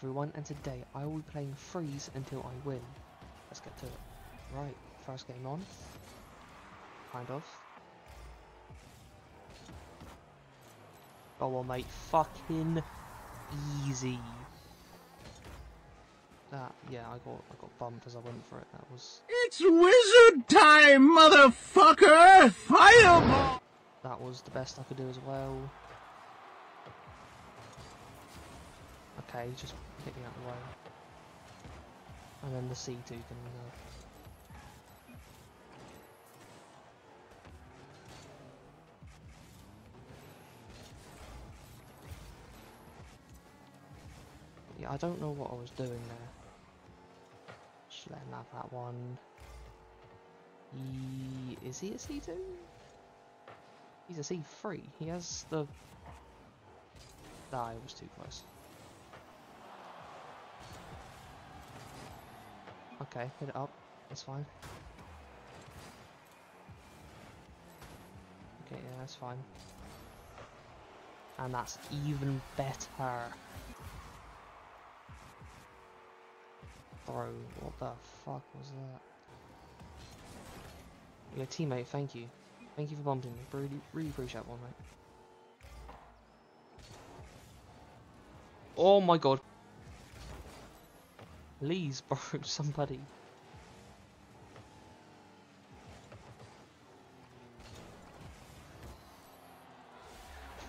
everyone, and today I will be playing 3s until I win. Let's get to it. Right, first game on. Kind of. Go on, mate. Fucking easy. That, yeah, I got, I got bumped as I went for it. That was, It's wizard time, motherfucker! Fireball! that was the best I could do as well. Okay, just hit me out the way. And then the C2 can, uh, Yeah, I don't know what I was doing there. Just let him have that one. He... Is he a C2? He's a C3. He has the... Nah, I was too close. Okay, hit it up. It's fine. Okay, yeah, that's fine. And that's even better. Bro, what the fuck was that? Yeah, teammate, thank you. Thank you for bumping me. Really, really appreciate one, mate. Oh my god. Please, bro, somebody.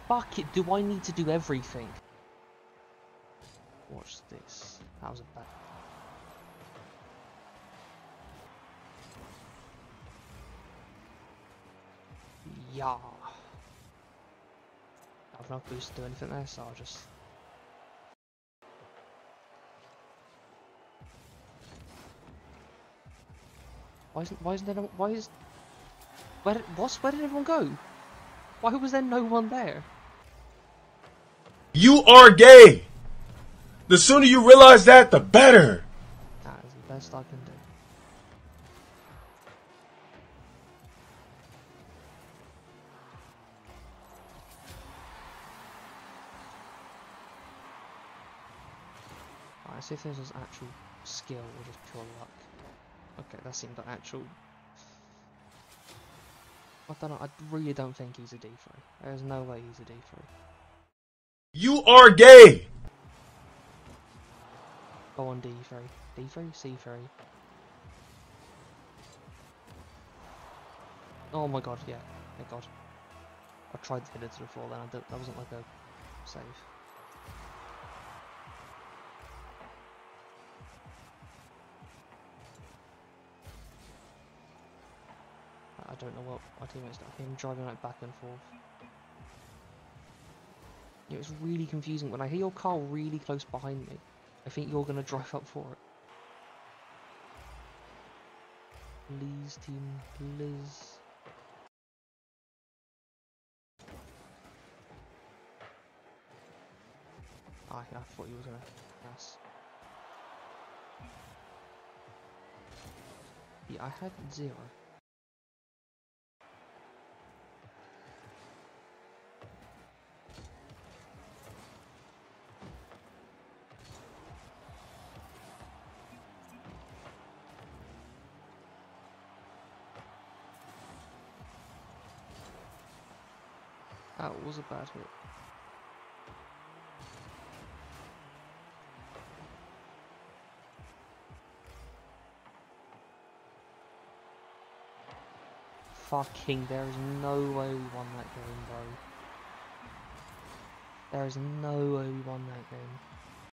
Fuck it, do I need to do everything? Watch this. That was a bad... Yeah. I've not boosted to do anything there, so I'll just... Why isn't, why isn't there no, why is... Where did, what's, where did everyone go? Why was there no one there? You are gay! The sooner you realize that, the better! That is the best I can do. Alright, see if this was actual skill or just pure luck. Okay, that seemed like actual. I don't know, I really don't think he's a D3. There's no way he's a D3. You are gay! Go on D3. D3? C3. Oh my god, yeah. Oh Thank god. I tried to hit it to the floor then, that wasn't like a save. I- I don't know what my teammates did. Him driving like back and forth. It was really confusing. When I hear your car really close behind me, I think you're gonna drive up for it. Please, team, please. Ah, yeah, I thought you was gonna. Yes. Yeah, I had zero. That was a bad hit. Fucking, there is no way we won that game, bro. There is no way we won that game.